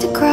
to cry.